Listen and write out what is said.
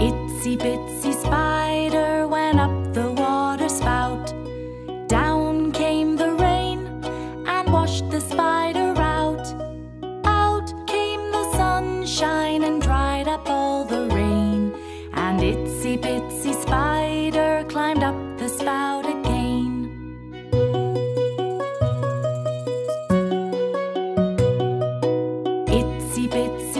Itsy bitsy spider went up the water spout. Down came the rain and washed the spider out. Out came the sunshine and dried up all the rain. And itsy bitsy spider climbed up the spout again. Itsy bitsy